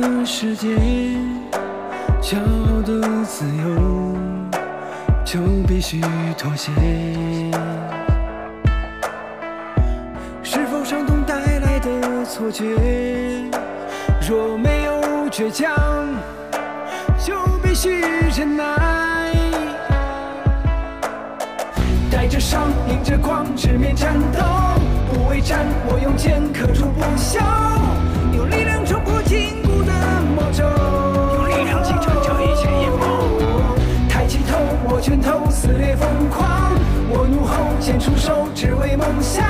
的世界，骄傲的自由，就必须妥协。是否伤痛带来的错觉？若没有倔强，就必须忍耐。带着伤，迎着光，直面战斗，不畏战，我用剑刻住不朽，出手，只为梦想，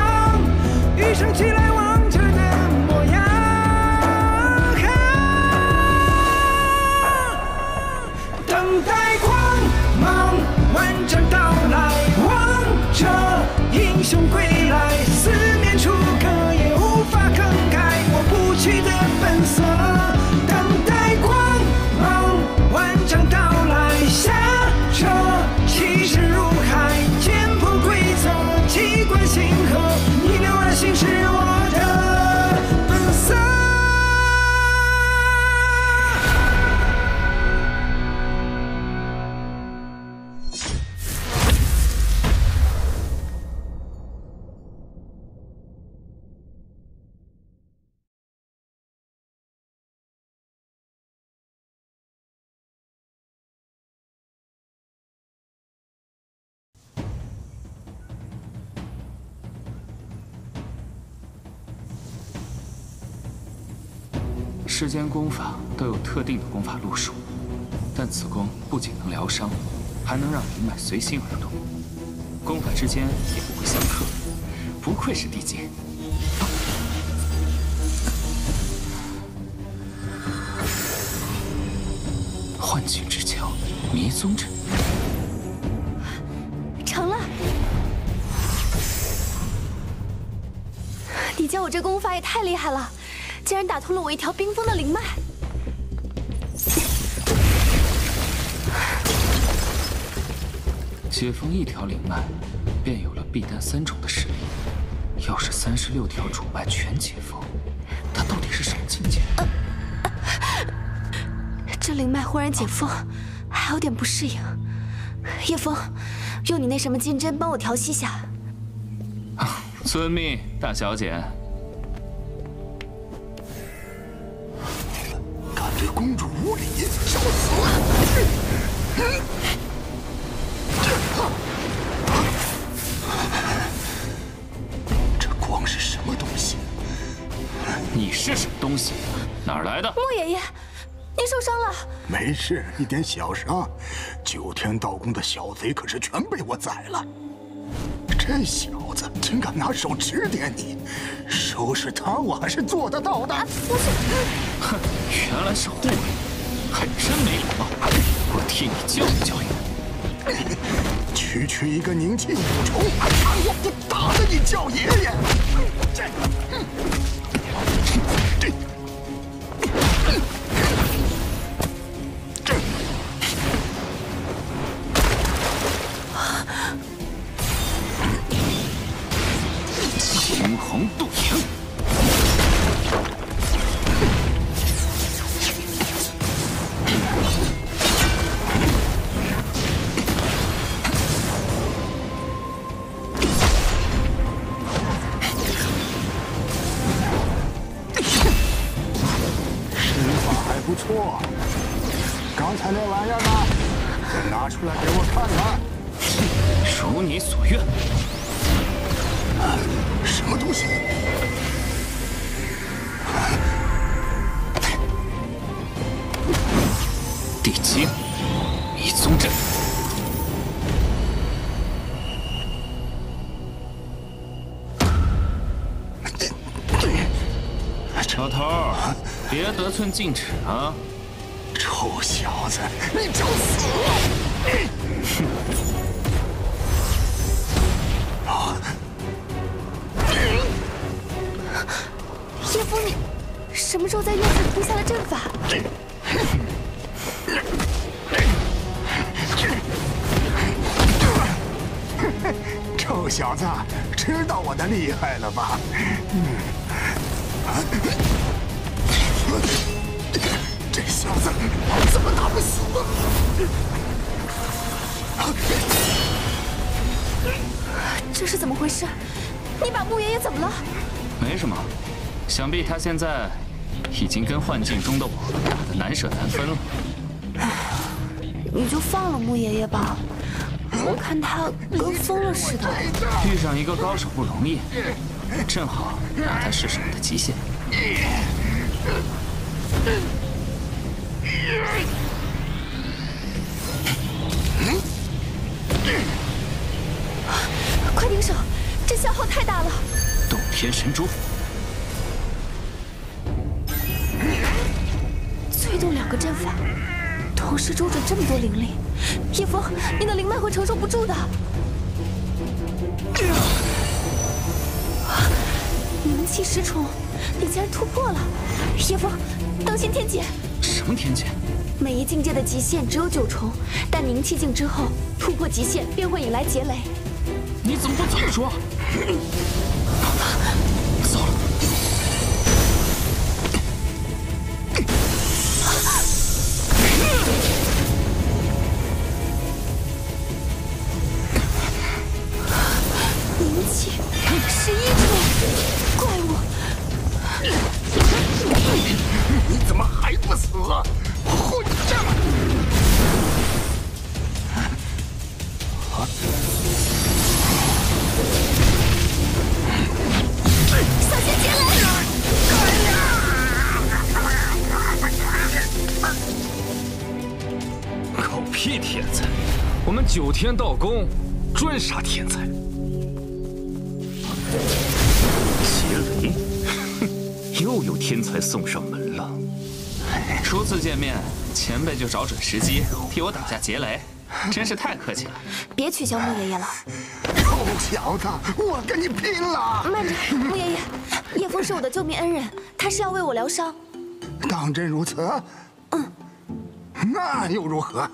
与生俱来王者的模样。等待逆流而行是世间功法都有特定的功法路数，但此功不仅能疗伤，还能让灵脉随心而动，功法之间也不会相克，不愧是地阶。幻境之桥，迷踪阵，成了。你教我这功法也太厉害了，竟然打通了我一条冰封的灵脉。解封一条灵脉，便有了必丹三重的实力。要是三十六条主脉全解封，他到底是什么境界？这灵脉忽然解封，还有点不适应。叶枫，用你那什么金针帮我调息下。遵命，大小姐。公主无礼，找死！这光是什么东西？你是什么东西？哪儿来的？莫爷爷，您受伤了。没事，一点小伤。九天道宫的小贼可是全被我宰了。这小子竟敢拿手指点你，收拾他我还是做得到的。哼，原来是护卫，还真没礼貌。我替你教育教育。区区一个宁庆五重，我不打得你叫爷爷！这，这，青红渡影。施法还不错。刚才那玩意儿呢？再拿出来给我看看。如你所愿。什么东西？地精迷踪阵。老头儿，别得寸进尺啊！臭小子，你找死！叶枫，你什么时候在院子里布下了阵法？臭小子，知道我的厉害了吧？这小子怎么打不死？这是怎么回事？你把穆爷爷怎么了？没什么，想必他现在已经跟幻境中的我打得难舍难分了。你就放了穆爷爷吧，我看他跟疯了似的。遇上一个高手不容易，正好让他试试我的极限。快停手！这消耗太大了。洞天神珠，个阵法，同时周转这么多灵力，叶枫，你的灵脉会承受不住的。灵气十重，你竟然突破了！叶枫，当心天劫！什么天劫？每一境界的极限只有九重，但凝气境之后突破极限便会引来劫雷。你怎么不早说？天道宫专杀天才。劫雷，哼，又有天才送上门了。初次见面，前辈就找准时机替我挡下劫雷，真是太客气了。别取笑穆爷爷了。臭小子，我跟你拼了！慢着，穆爷爷，叶枫是我的救命恩人，他是要为我疗伤。当真如此？嗯，那又如何？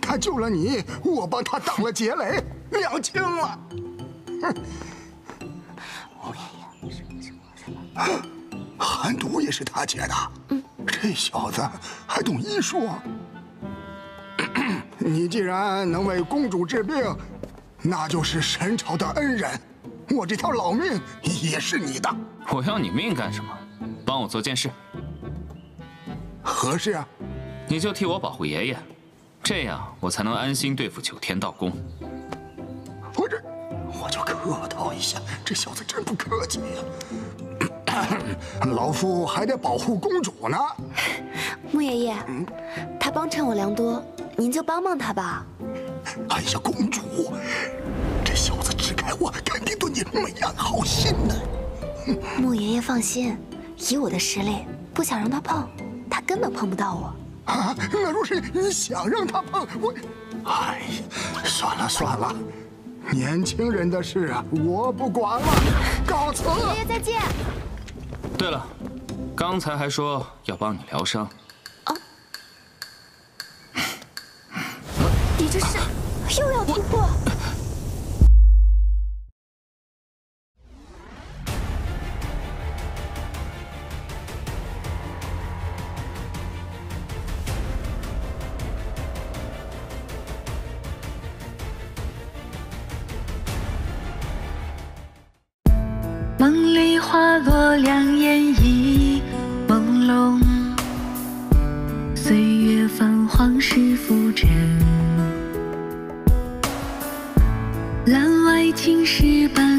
他救了你，我帮他挡了劫雷，两清了。哼！寒毒也是他解的。嗯，这小子还懂医术。你既然能为公主治病，那就是神朝的恩人。我这条老命也是你的。我要你命干什么？帮我做件事。何事啊？你就替我保护爷爷，这样我才能安心对付九天道宫。我这，我就客套一下，这小子真不客气呀、老夫还得保护公主呢。穆爷爷，他帮衬我良多，您就帮帮他吧。哎呀，公主，这小子支开我，肯定对你没安好心呢。穆爷爷放心，以我的实力，不想让他碰，他根本碰不到我。啊，那若是你想让他碰我，哎呀，算了算了，年轻人的事啊，我不管了，告辞。爷爷再见。对了，刚才还说要帮你疗伤，啊你这是又要突破？梦里花落两眼已朦胧，岁月泛黄是浮沉。栏外青石板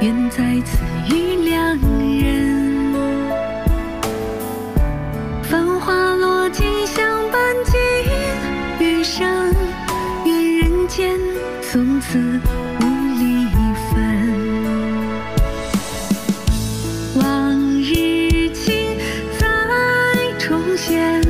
愿再次遇良人，繁花落尽相伴，尽余生。愿人间从此无离分。往日情。再重现。